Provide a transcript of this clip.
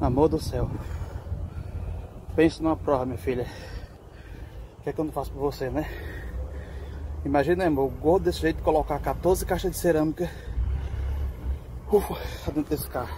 amor do céu. Pense numa prova, minha filha. O que é que eu não faço por você, né? Imagina, amor, gordo desse jeito colocar 14 caixas de cerâmica Ufa, tá dentro desse carro.